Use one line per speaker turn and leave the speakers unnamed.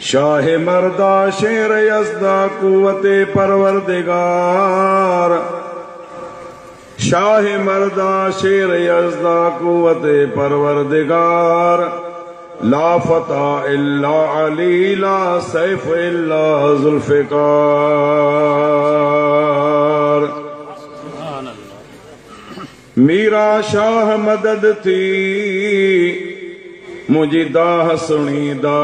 شاہ مردہ شیر یزدہ قوت پروردگار۔ شاہ مردہ شیر یزدہ قوت پروردگار۔ لا فتح الا علی، لا سیف الا ذوالفقار۔ میرا شاہ مدد تھی مجھے دا سنی دا